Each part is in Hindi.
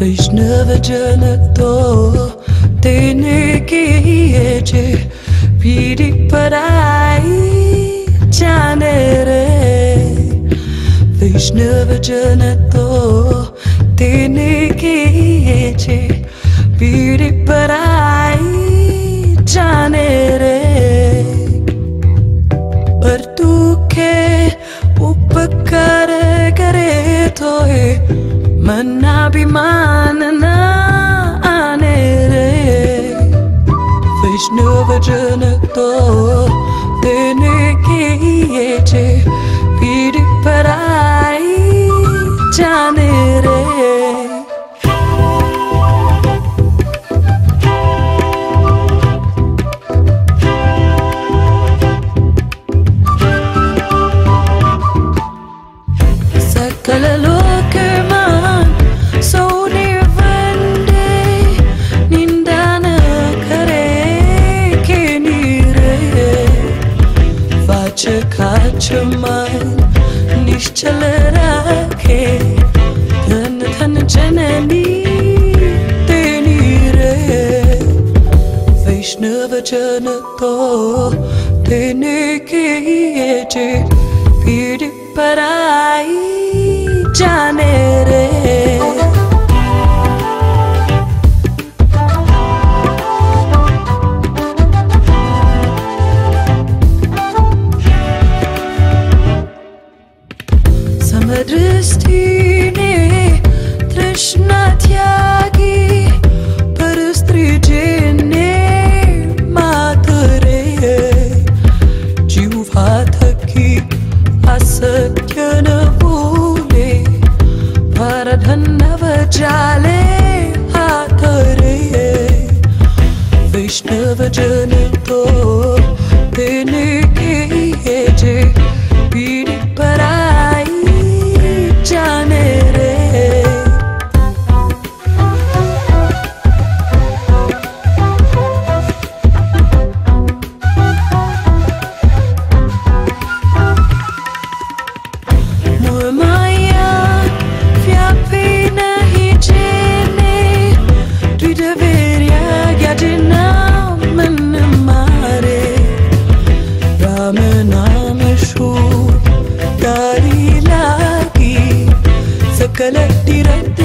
वैष्णवजन तो तेने के जे पीड़ी पराई जाने रे। वैष्णवजन तो तेने के जे पीड़ी पराई जाने रे। पर तू के उपकार करे तो मना be mine and I need Vishnu Vajana जन तो देने के जे पीड़ आई जाने रे। भूले भरभन्नव जाले हा विष्णव जन கலட்டிரட்ட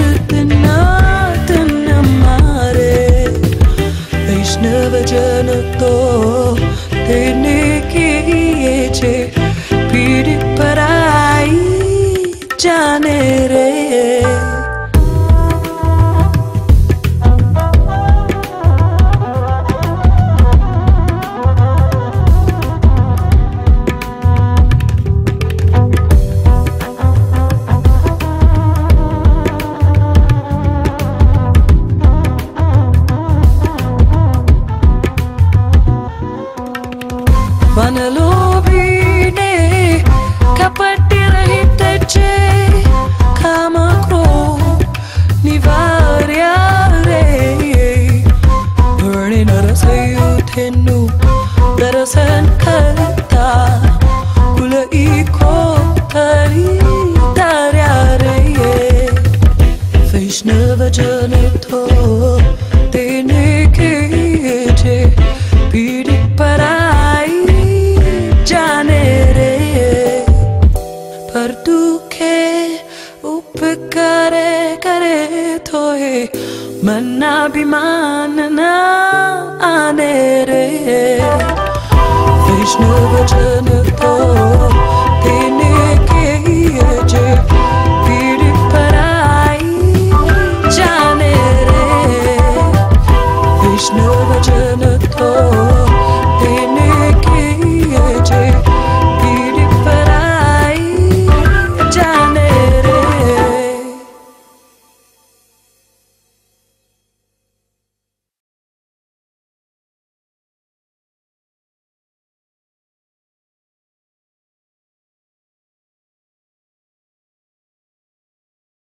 ሰዩት ሄኑ ደረሰን ከታ ኩለኢኮ ተሪ ታሪያረየ ፈሽነ በጀለቶ